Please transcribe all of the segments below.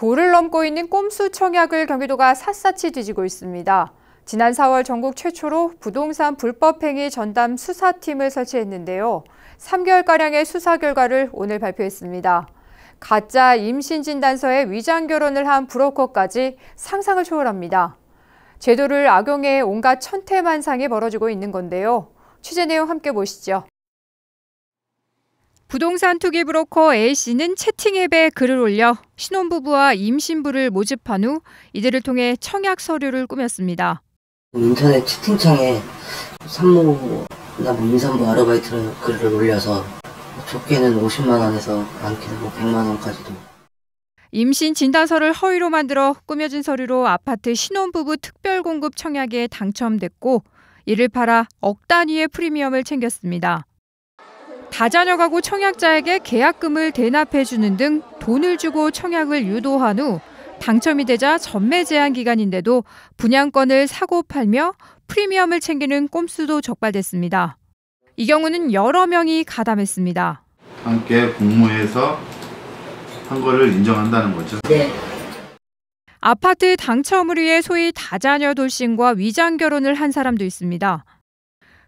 도를 넘고 있는 꼼수 청약을 경기도가 샅샅이 뒤지고 있습니다. 지난 4월 전국 최초로 부동산 불법행위 전담 수사팀을 설치했는데요. 3개월가량의 수사 결과를 오늘 발표했습니다. 가짜 임신 진단서에 위장 결혼을 한 브로커까지 상상을 초월합니다. 제도를 악용해 온갖 천태만상이 벌어지고 있는 건데요. 취재 내용 함께 보시죠. 부동산 투기 브로커 A씨는 채팅 앱에 글을 올려 신혼부부와 임신부를 모집한 후 이들을 통해 청약 서류를 꾸몄습니다. 인터넷 채팅창에 산모나 뭐 임산부 아르바이트를 글을 올려서 적게는 50만 원에서 많게는 뭐 100만 원까지도 임신 진단서를 허위로 만들어 꾸며진 서류로 아파트 신혼부부 특별공급 청약에 당첨됐고 이를 팔아 억 단위의 프리미엄을 챙겼습니다. 다자녀 가구 청약자에게 계약금을 대납해 주는 등 돈을 주고 청약을 유도한 후 당첨이 되자 전매 제한 기간인데도 분양권을 사고 팔며 프리미엄을 챙기는 꼼수도 적발됐습니다. 이 경우는 여러 명이 가담했습니다. 함께 공모해서 한 거를 인정한다는 거죠. 네. 아파트 당첨을 위해 소위 다자녀 돌싱과 위장 결혼을 한 사람도 있습니다.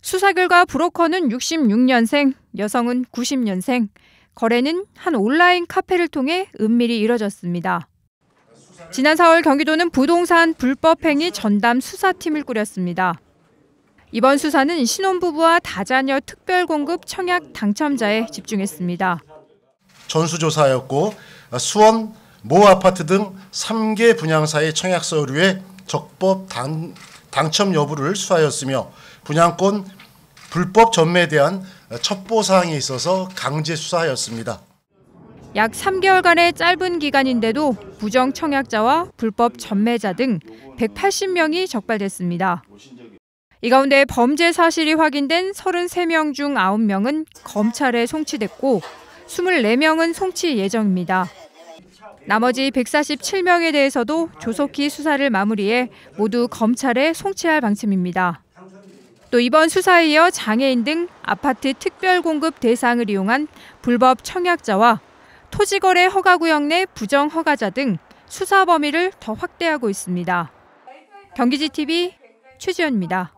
수사 결과 브로커는 66년생, 여성은 90년생, 거래는 한 온라인 카페를 통해 은밀히 이뤄졌습니다. 지난 4월 경기도는 부동산 불법행위 전담 수사팀을 꾸렸습니다. 이번 수사는 신혼부부와 다자녀 특별공급 청약 당첨자에 집중했습니다. 전수조사였고 수원 모 아파트 등 3개 분양사의 청약 서류에 적법 당, 당첨 여부를 수사하였으며 분양권 불법 전매에 대한 첩보 사항에 있어서 강제 수사하였습니다. 약 3개월간의 짧은 기간인데도 부정 청약자와 불법 전매자 등 180명이 적발됐습니다. 이 가운데 범죄 사실이 확인된 33명 중 9명은 검찰에 송치됐고 24명은 송치 예정입니다. 나머지 147명에 대해서도 조속히 수사를 마무리해 모두 검찰에 송치할 방침입니다. 또 이번 수사에 이어 장애인 등 아파트 특별공급 대상을 이용한 불법 청약자와 토지거래 허가구역 내 부정 허가자 등 수사 범위를 더 확대하고 있습니다. 경기지TV 최지연입니다.